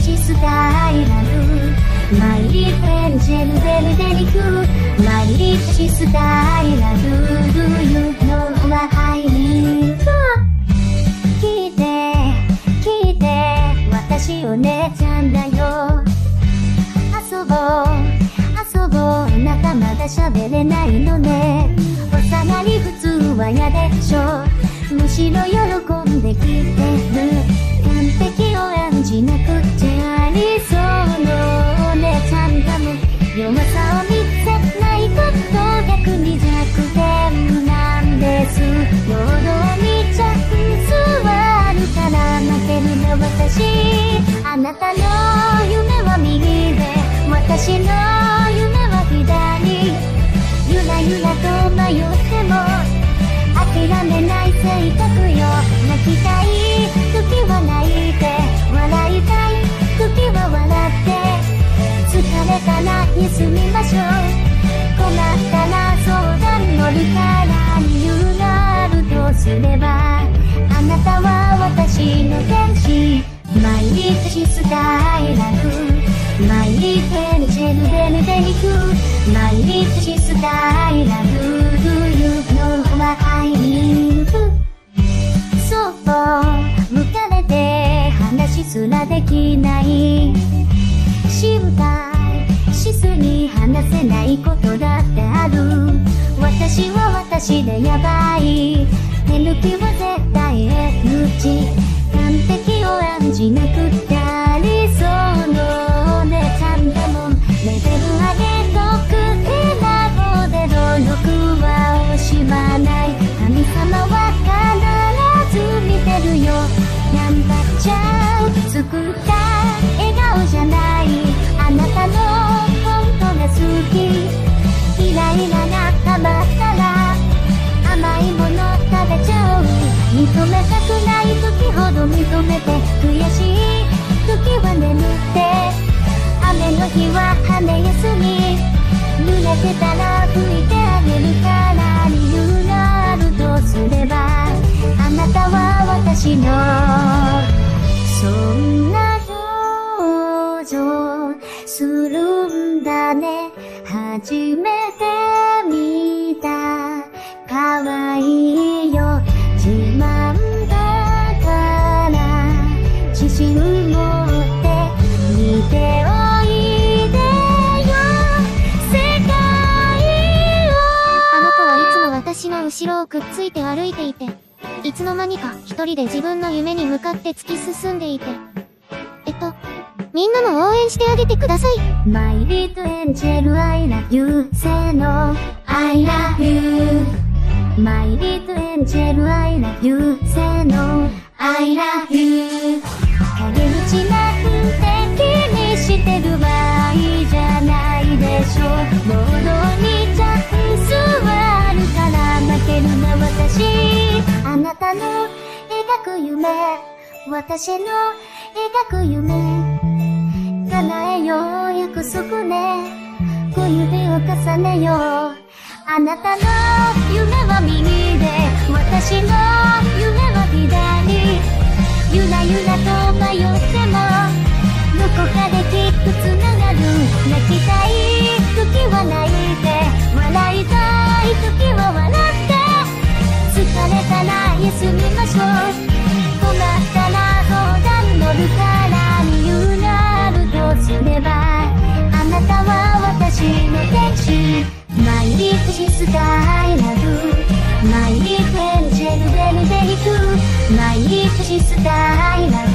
日スタイラルマイリフエンジェルベルデリクマイリフシスタイラル Do you know what I mean? 聞いて聞いて私お姉ちゃんだよ遊ぼう遊ぼう仲まだ喋れないのね幼い普通は嫌でしょむしろ喜んできてなたの夢は右で私の夢は左。ゆらゆらと迷っても諦めない性格よ。泣きたい時は泣いて笑いたい時は笑って。疲れたら休みません毎日スタイラル毎日エンジェルベルで行く毎日スタイラル Do you know what I mean? そっと向かれて話すらできない心配しすぎ話せないことだってある。私は私でやばい。手抜きは絶対 NG 完璧を演じなくってありそうのお姉ちゃんでもん。レベル上げとく手な方で努力は惜しまない。神様は必ず見てるよ。頑張っちゃう作った笑顔じゃない。あなたの本当が好き。イライラがたまったら甘いもの食べちゃう。認めたくない時ほど認めて悔しい時は眠って雨の日は羽休み。濡れてたら拭いてあげるから理由があるとすればあなたは私のそんな表情するんだね初めて後ろをくっついて歩いていて、いつの間にか一人で自分の夢に向かって突き進んでいて。えっと、みんなも応援してあげてください。My little angel, I love you. Say no, I love you. My little angel, I love you. Say no, I love you. 陰口なくて気にしてる場合じゃないでしょ。労働にあの描く夢、私の描く夢。叶えよう約束ね。小指を重ねよう。あなたの夢は右で私の夢は左。ゆらゆらと迷ってもどこかできっとつながる。泣きましょう困ったら相談乗るから理由があるとすればあなたは私の天使。毎日スタイラル毎日エンジェルベルで行く。毎日スタイラル